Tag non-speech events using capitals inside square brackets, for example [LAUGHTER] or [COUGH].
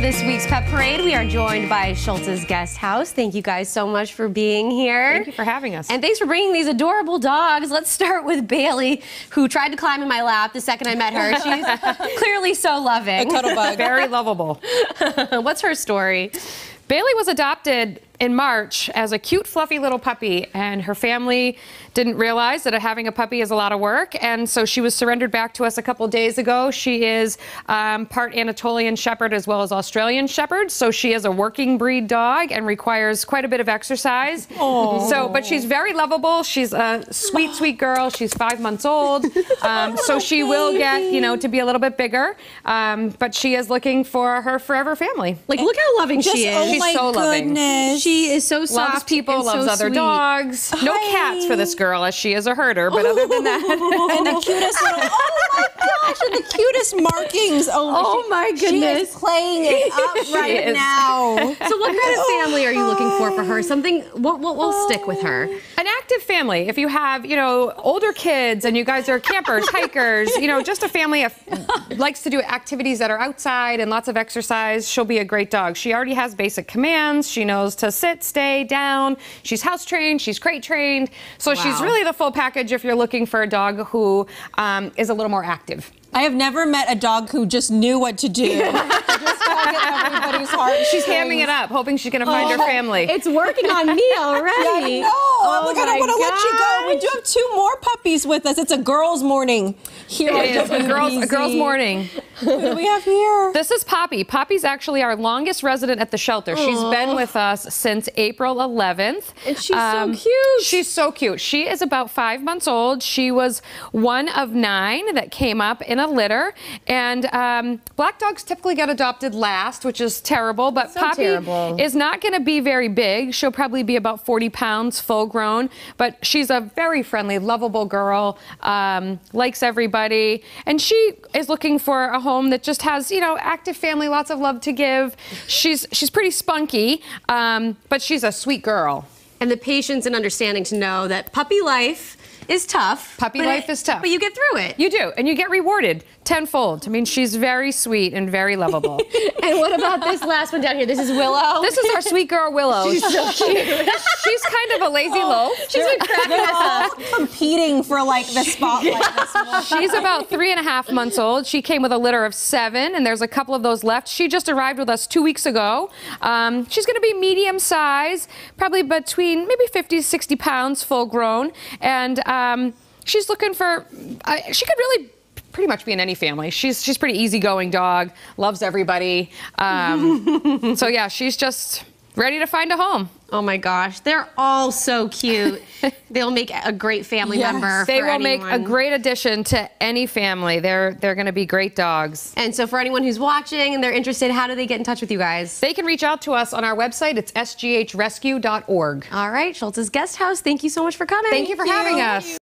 week's Pet Parade. We are joined by Shultz's Guest House. Thank you guys so much for being here. Thank you for having us. And thanks for bringing these adorable dogs. Let's start with Bailey, who tried to climb in my lap the second I met her. She's [LAUGHS] clearly so loving. A cuddle bug. Very lovable. [LAUGHS] What's her story? Bailey was adopted in March as a cute, fluffy little puppy, and her family didn't realize that having a puppy is a lot of work, and so she was surrendered back to us a couple days ago. She is um, part Anatolian Shepherd as well as Australian Shepherd, so she is a working breed dog and requires quite a bit of exercise. Aww. So, but she's very lovable. She's a sweet, sweet girl. She's five months old, [LAUGHS] um, so she will get, you know, to be a little bit bigger, um, but she is looking for her forever family. Like, look how loving Just, she is. oh She's my so loving. goodness. She is so soft. loves people, and loves so other sweet. dogs. No Hi. cats for this girl, as she is a herder. But other than that, [LAUGHS] and the cutest little, oh my gosh, and the cutest markings. Oh, Oh she- my She is playing it [LAUGHS] up right now. So, what kind of oh family are you looking for for her? Something. What will we'll stick with her? an active family. If you have, you know, older kids and you guys are campers, [LAUGHS] hikers, you know, just a family of likes to do activities that are outside and lots of exercise, she'll be a great dog. She already has basic commands. She knows to sit, stay, down. She's house trained. She's crate trained. So she's really the full package if you're looking for a dog who um, is a little more active. I have never met a dog who just knew what to do. [LAUGHS] just everybody's heart. She's hamming it up, hoping she's going to find oh her family. It's working on me [LAUGHS] already. No, oh look, I my don't want to let you go. We do have two more puppies with us. It's a girls' morning here. It at is a girls, a girls' morning. Who do we have here? This is Poppy. Poppy's actually our longest resident at the shelter. She's been with us since April 11th. And she's so um, cute. She's so cute. She is about five months old. She was one of nine that came up in a litter. And um, black dogs typically get adopted last, which is terrible. But So Poppy terrible. is not going to be very big. She'll probably be about 40 pounds full grown. But she's a very friendly, lovable girl, um, likes everybody. And she is looking for a home that just has, you know, active family, lots of love to give. She's, she's pretty spunky, um, but she's a sweet girl. And the patience and understanding to know that puppy life is tough. Puppy life it- is tough. But you get through it. You do, and you get rewarded tenfold. I mean, she's very sweet and very lovable. [LAUGHS] and what about this last one down here? This is Willow. this is our sweet girl Willow. She's so [LAUGHS] cute. she's kind of a lazy loaf. She's been cracking us up. Competing for like the spotlight this [LAUGHS] morning. She's about three and a half months old. She came with a litter of seven, and there's a couple of those left. She just arrived with us two weeks ago. Um, she's going to be medium size, probably between maybe 50 to 60 pounds, full grown, and um, she's looking for. Uh, she could really. Pretty much be in any family. She's she's pretty easygoing dog, loves everybody. Um, [LAUGHS] so yeah, she's just ready to find a home. Oh my gosh, they're all so cute. [LAUGHS] They'll make a great family Yes. member. They will make a great addition to any family. They're they're going to be great dogs. And so, for anyone who's watching and they're interested, how do they get in touch with you guys? They can reach out to us on our website. It's sghrescue.org. All right, Shultz's Guest House. Thank you so much for coming. Thank you for having us.